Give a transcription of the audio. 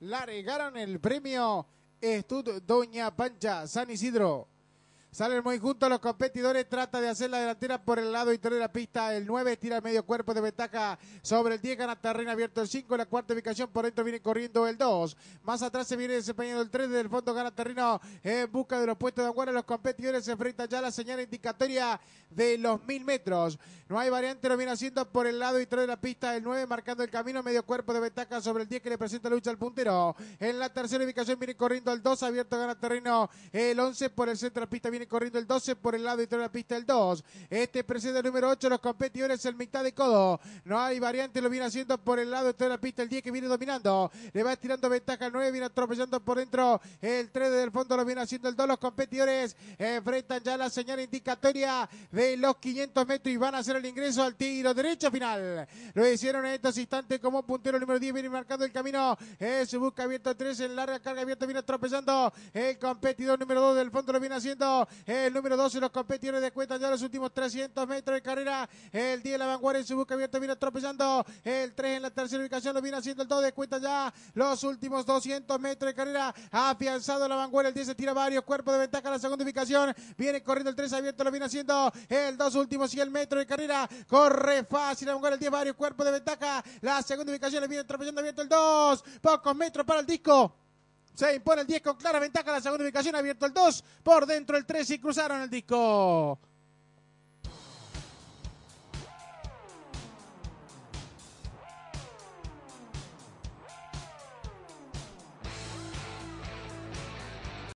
largaron el premio Estud Doña Pancha San Isidro. Salen muy juntos los competidores, trata de hacer la delantera por el lado interior de la pista. El 9 tira el medio cuerpo de ventaja sobre el 10, gana terreno abierto el 5. La cuarta ubicación por dentro viene corriendo el 2. Más atrás se viene desempeñando el 3. Desde el fondo gana terreno en busca de los puestos de aguarda. Los competidores se enfrentan ya a la señal indicatoria de los mil metros. No hay variante, lo viene haciendo por el lado interior de la pista. El 9 marcando el camino, medio cuerpo de ventaja sobre el 10 que le presenta lucha al puntero. En la tercera ubicación viene corriendo el 2. Abierto gana terreno el 11 por el centro de la pista. Viene corriendo el 12 por el lado interior de la pista el 2. Este presenta el número 8, los competidores el mitad de codo. No hay variante, lo viene haciendo por el lado de la pista el 10 que viene dominando. Le va estirando ventaja el 9, viene atropellando por dentro el 3 del fondo, lo viene haciendo el 2. Los competidores enfrentan ya la señal indicatoria de los 500 metros y van a hacer el ingreso al tiro derecho final. Lo hicieron en estos instantes como puntero número 10, viene marcando el camino. se busca abierto 3 en larga carga abierta, viene atropellando el competidor número 2 del fondo, lo viene haciendo el número 12 los competidores de cuenta ya los últimos 300 metros de carrera. El 10 la vanguardia en su busca abierta viene atropellando. El 3 en la tercera ubicación lo viene haciendo el 2 de cuenta ya los últimos 200 metros de carrera. Afianzado la vanguardia. El 10 se tira varios cuerpos de ventaja a la segunda ubicación. Viene corriendo el 3 abierto, lo viene haciendo el 2 últimos 100 metros de carrera. Corre fácil la vanguardia. El 10 varios cuerpos de ventaja. La segunda ubicación le viene atropellando abierto el 2. Pocos metros para el disco. Se impone el 10 con clara ventaja. La segunda ubicación abierto el 2. Por dentro el 3 y cruzaron el disco.